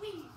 We